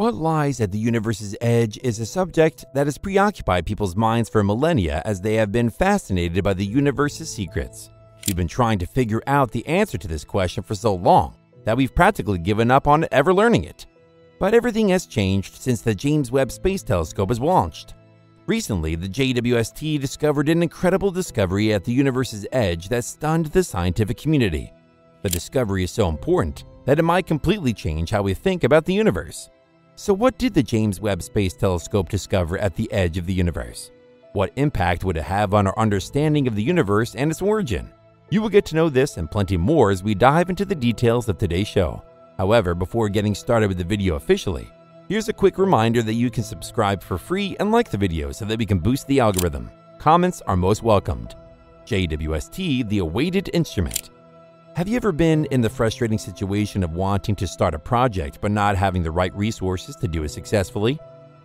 What lies at the universe's edge is a subject that has preoccupied people's minds for millennia as they have been fascinated by the universe's secrets. We've been trying to figure out the answer to this question for so long that we've practically given up on ever learning it. But everything has changed since the James Webb Space Telescope was launched. Recently, the JWST discovered an incredible discovery at the universe's edge that stunned the scientific community. The discovery is so important that it might completely change how we think about the universe. So, what did the James Webb Space Telescope discover at the edge of the universe? What impact would it have on our understanding of the universe and its origin? You will get to know this and plenty more as we dive into the details of today's show. However, before getting started with the video officially, here's a quick reminder that you can subscribe for free and like the video so that we can boost the algorithm. Comments are most welcomed. JWST, the awaited instrument. Have you ever been in the frustrating situation of wanting to start a project but not having the right resources to do it successfully?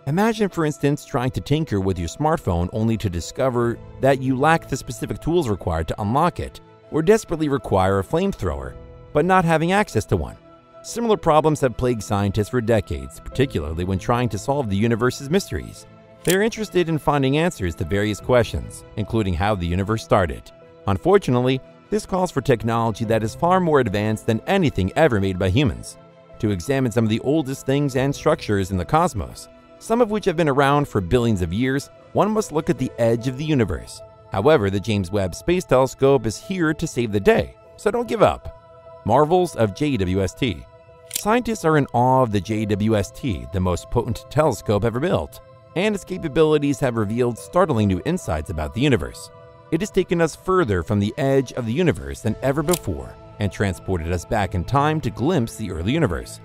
Imagine, for instance, trying to tinker with your smartphone only to discover that you lack the specific tools required to unlock it, or desperately require a flamethrower, but not having access to one. Similar problems have plagued scientists for decades, particularly when trying to solve the universe's mysteries. They are interested in finding answers to various questions, including how the universe started. Unfortunately, this calls for technology that is far more advanced than anything ever made by humans. To examine some of the oldest things and structures in the cosmos, some of which have been around for billions of years, one must look at the edge of the universe, However, the James Webb Space Telescope is here to save the day, so don't give up. Marvels of JWST Scientists are in awe of the JWST, the most potent telescope ever built, and its capabilities have revealed startling new insights about the universe. It has taken us further from the edge of the universe than ever before and transported us back in time to glimpse the early universe.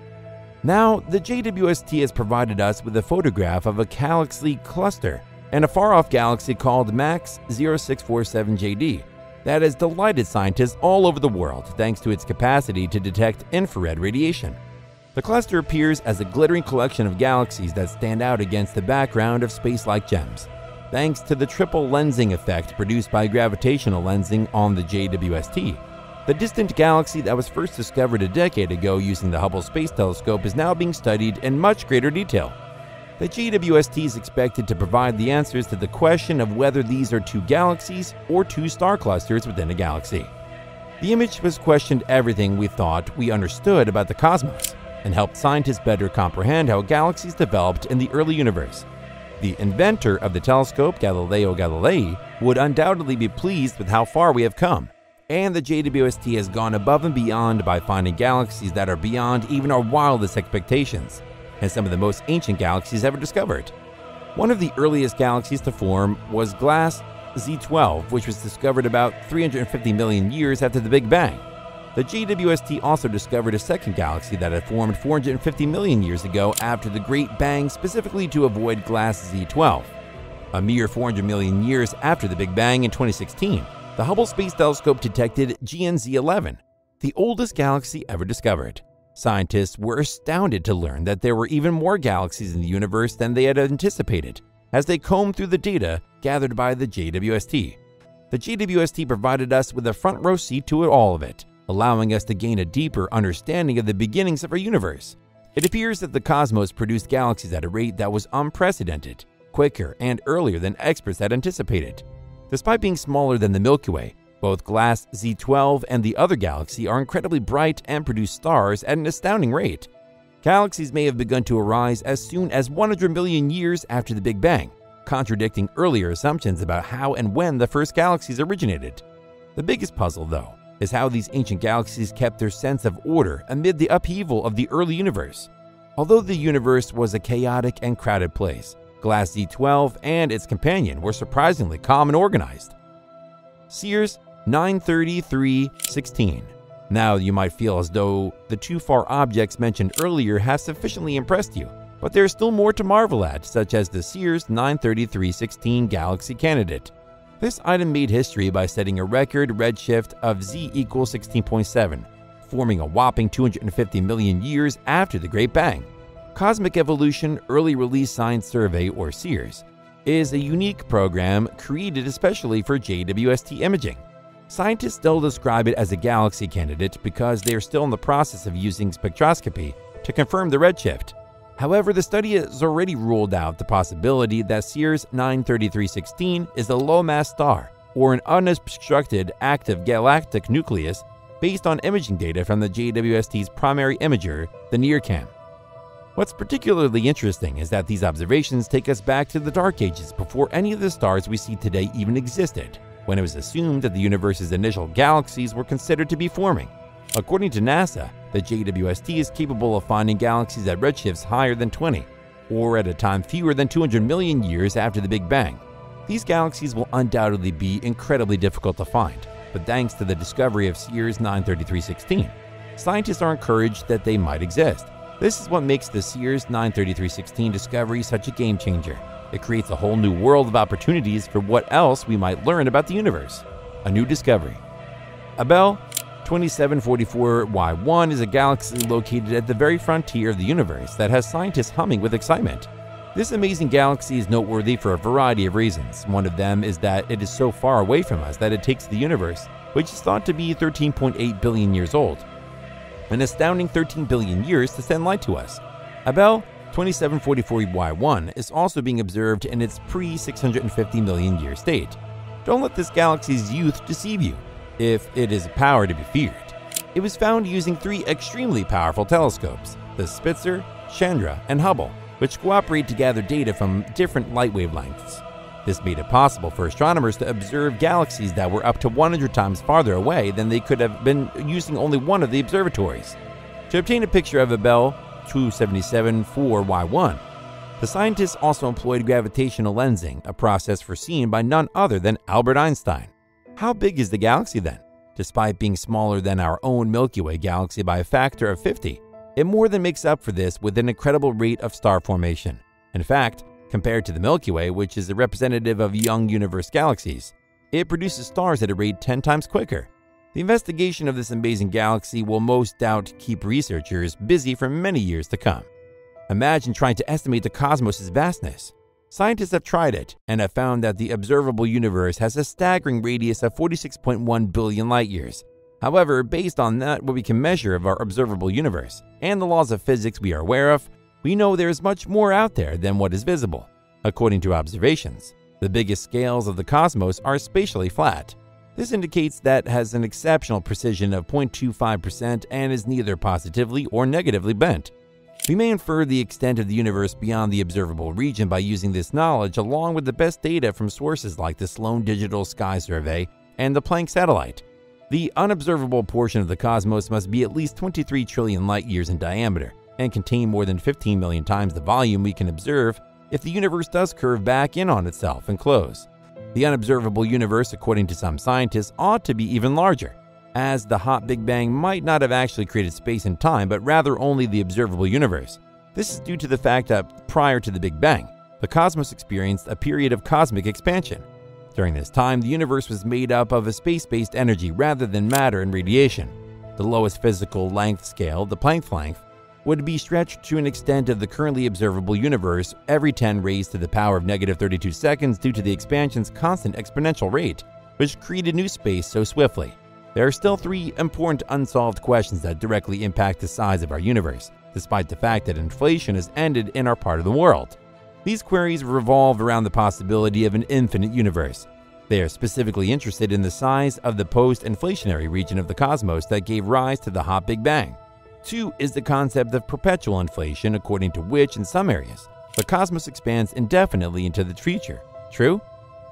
Now, the JWST has provided us with a photograph of a galaxy cluster and a far off galaxy called MACS 0647JD that has delighted scientists all over the world thanks to its capacity to detect infrared radiation. The cluster appears as a glittering collection of galaxies that stand out against the background of space like gems, thanks to the triple lensing effect produced by gravitational lensing on the JWST. The distant galaxy that was first discovered a decade ago using the Hubble Space Telescope is now being studied in much greater detail. The JWST is expected to provide the answers to the question of whether these are two galaxies or two star clusters within a galaxy. The image has questioned everything we thought we understood about the cosmos and helped scientists better comprehend how galaxies developed in the early universe. The inventor of the telescope, Galileo Galilei, would undoubtedly be pleased with how far we have come, and the JWST has gone above and beyond by finding galaxies that are beyond even our wildest expectations and some of the most ancient galaxies ever discovered. One of the earliest galaxies to form was Glass Z12, which was discovered about 350 million years after the Big Bang. The JWST also discovered a second galaxy that had formed 450 million years ago after the Great Bang, specifically to avoid Glass Z12. A mere 400 million years after the Big Bang in 2016, the Hubble Space Telescope detected GNZ 11, the oldest galaxy ever discovered. Scientists were astounded to learn that there were even more galaxies in the universe than they had anticipated as they combed through the data gathered by the JWST. The JWST provided us with a front row seat to all of it, allowing us to gain a deeper understanding of the beginnings of our universe. It appears that the cosmos produced galaxies at a rate that was unprecedented, quicker, and earlier than experts had anticipated. Despite being smaller than the Milky Way, both Glass Z12 and the other galaxy are incredibly bright and produce stars at an astounding rate. Galaxies may have begun to arise as soon as 100 million years after the Big Bang, contradicting earlier assumptions about how and when the first galaxies originated. The biggest puzzle, though, is how these ancient galaxies kept their sense of order amid the upheaval of the early universe. Although the universe was a chaotic and crowded place, Glass Z12 and its companion were surprisingly calm and organized. CEERS 933.16. Now, you might feel as though the two far objects mentioned earlier have sufficiently impressed you, but there's still more to marvel at, such as the CEERS 93316 Galaxy candidate. This item made history by setting a record redshift of Z equals 16.7, forming a whopping 250 million years after the Great Bang. Cosmic Evolution Early Release Science Survey, or CEERS, is a unique program created especially for JWST imaging. Scientists still describe it as a galaxy candidate because they are still in the process of using spectroscopy to confirm the redshift. However, the study has already ruled out the possibility that CEERS 93316 is a low mass star or an unobstructed active galactic nucleus based on imaging data from the JWST's primary imager, the NIRCam. What's particularly interesting is that these observations take us back to the Dark Ages before any of the stars we see today even existed, when it was assumed that the universe's initial galaxies were considered to be forming. According to NASA, the JWST is capable of finding galaxies at redshifts higher than 20, or at a time fewer than 200 million years after the Big Bang. These galaxies will undoubtedly be incredibly difficult to find, but thanks to the discovery of CEERS 93316, scientists are encouraged that they might exist. This is what makes the CEERS 93316 discovery such a game changer. It creates a whole new world of opportunities for what else we might learn about the universe. A new discovery. Abell 2744Y1 is a galaxy located at the very frontier of the universe that has scientists humming with excitement. This amazing galaxy is noteworthy for a variety of reasons. One of them is that it is so far away from us that it takes the universe, which is thought to be 13.8 billion years old, an astounding 13 billion years to send light to us. Abell 2744Y1 is also being observed in its pre 650 million year state. Don't let this galaxy's youth deceive you, if it is a power to be feared. It was found using three extremely powerful telescopes the Spitzer, Chandra, and Hubble, which cooperate to gather data from different light wavelengths. This made it possible for astronomers to observe galaxies that were up to 100 times farther away than they could have been using only one of the observatories. To obtain a picture of Abell 277-4Y1, the scientists also employed gravitational lensing, a process foreseen by none other than Albert Einstein. How big is the galaxy then? Despite being smaller than our own Milky Way galaxy by a factor of 50, it more than makes up for this with an incredible rate of star formation. In fact, Compared to the Milky Way, which is a representative of young universe galaxies, it produces stars at a rate 10 times quicker. The investigation of this amazing galaxy will most doubt keep researchers busy for many years to come. Imagine trying to estimate the cosmos' vastness. Scientists have tried it and have found that the observable universe has a staggering radius of 46.1 billion light years. However, based on that, what we can measure of our observable universe and the laws of physics we are aware of, we know there is much more out there than what is visible. According to observations, the biggest scales of the cosmos are spatially flat. This indicates that has an exceptional precision of 0.25% and is neither positively or negatively bent. We may infer the extent of the universe beyond the observable region by using this knowledge along with the best data from sources like the Sloan Digital Sky Survey and the Planck satellite. The unobservable portion of the cosmos must be at least 23 trillion light years in diameter, and contain more than 15 million times the volume we can observe if the universe does curve back in on itself and close. The unobservable universe, according to some scientists, ought to be even larger, as the hot Big Bang might not have actually created space and time, but rather only the observable universe. This is due to the fact that prior to the Big Bang, the cosmos experienced a period of cosmic expansion. During this time, the universe was made up of a space based energy rather than matter and radiation. The lowest physical length scale, the Planck length, would be stretched to an extent of the currently observable universe every 10 raised to the power of negative 32 seconds due to the expansion's constant exponential rate, which created new space so swiftly. There are still three important unsolved questions that directly impact the size of our universe, despite the fact that inflation has ended in our part of the world. These queries revolve around the possibility of an infinite universe. They are specifically interested in the size of the post inflationary region of the cosmos that gave rise to the hot Big Bang. Two is the concept of perpetual inflation, according to which, in some areas, the cosmos expands indefinitely into the future. True?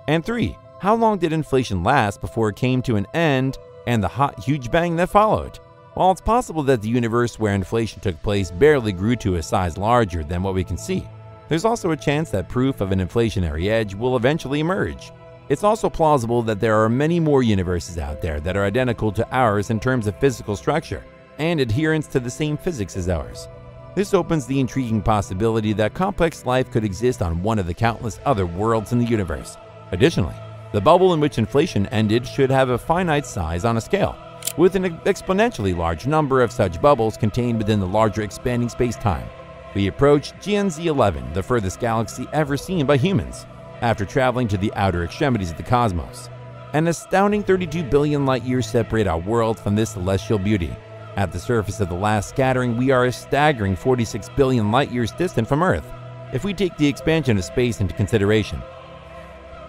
And three, how long did inflation last before it came to an end and the hot, huge bang that followed? While it's possible that the universe where inflation took place barely grew to a size larger than what we can see, there's also a chance that proof of an inflationary edge will eventually emerge. It's also plausible that there are many more universes out there that are identical to ours in terms of physical structure, and adherence to the same physics as ours. This opens the intriguing possibility that complex life could exist on one of the countless other worlds in the universe. Additionally, the bubble in which inflation ended should have a finite size on a scale, with an exponentially large number of such bubbles contained within the larger expanding space-time. We approach GNZ 11, the furthest galaxy ever seen by humans, after traveling to the outer extremities of the cosmos. An astounding 32 billion light years separate our world from this celestial beauty, At the surface of the last scattering, we are a staggering 46 billion light years distant from Earth, if we take the expansion of space into consideration.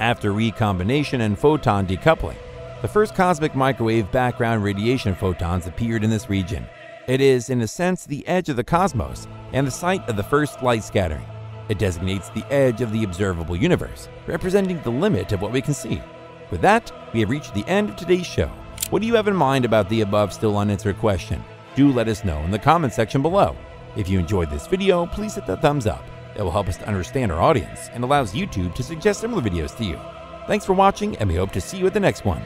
After recombination and photon decoupling, the first cosmic microwave background radiation photons appeared in this region. It is, in a sense, the edge of the cosmos and the site of the first light scattering. It designates the edge of the observable universe, representing the limit of what we can see. With that, we have reached the end of today's show. What do you have in mind about the above still unanswered question? Do let us know in the comment section below. If you enjoyed this video, please hit the thumbs up. It will help us to understand our audience and allows YouTube to suggest similar videos to you. Thanks for watching, and we hope to see you at the next one.